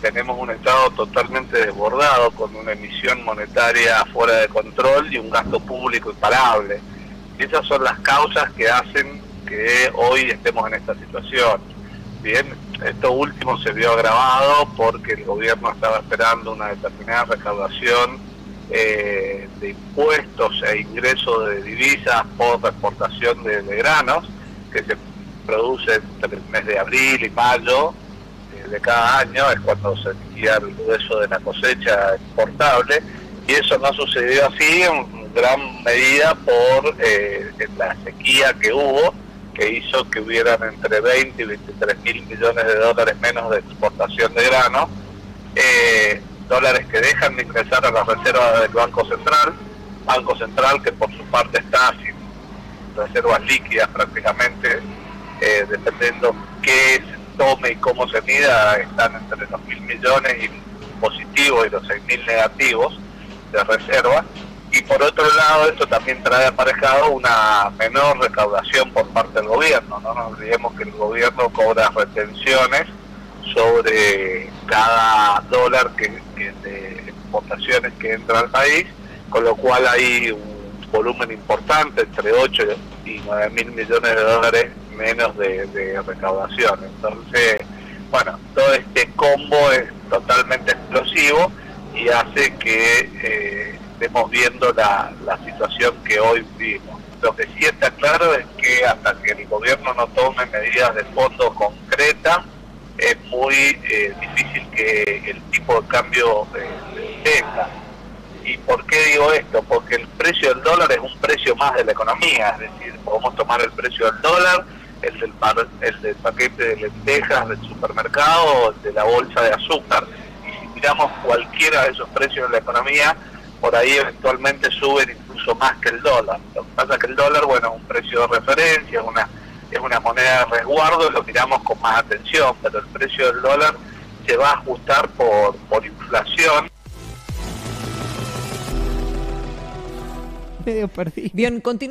tenemos un Estado totalmente desbordado, con una emisión monetaria fuera de control y un gasto público imparable. esas son las causas que hacen que hoy estemos en esta situación. Bien, esto último se vio agravado porque el gobierno estaba esperando una determinada recaudación eh, de impuestos e ingresos de divisas por exportación de, granos, que se produce entre el mes de abril y mayo de cada año, es cuando se emitía el grueso de la cosecha exportable, y eso no sucedió así en gran medida por eh, la sequía que hubo que hizo que hubieran entre 20 y 23 mil millones de dólares menos de exportación de grano, eh, dólares que dejan de ingresar a las reservas del Banco Central, Banco Central que por su parte está sin reservas líquidas prácticamente, eh, dependiendo qué tome y cómo se mida, están entre los mil millones y positivos y los seis mil negativos de reserva. Y por otro lado esto también trae aparejado una menor recaudación por parte del gobierno, no nos olvidemos que el gobierno cobra retenciones sobre cada dólar que, de exportaciones que entra al país, con lo cual hay un volumen importante, entre 8 y 9 mil millones de dólares menos de, recaudación. Entonces, bueno, todo este combo es totalmente explosivo y hace que... Eh, estemos viendo la, situación que hoy vivimos. Lo que sí está claro es que hasta que el gobierno no tome medidas de fondo concretas, es muy eh, difícil que el tipo de cambio eh, tenga. ¿Y por qué digo esto? Porque el precio del dólar es un precio más de la economía, es decir, podemos tomar el precio del dólar, el del, el del paquete de lentejas del supermercado o el de la bolsa de azúcar. Y si miramos cualquiera de esos precios de la economía, por ahí eventualmente suben incluso más que el dólar. Lo que pasa es que el dólar, bueno, es un precio de referencia, una, es una moneda de resguardo, lo miramos con más atención, pero el precio del dólar se va a ajustar por, por inflación. Medio perdido. Bien, continúa.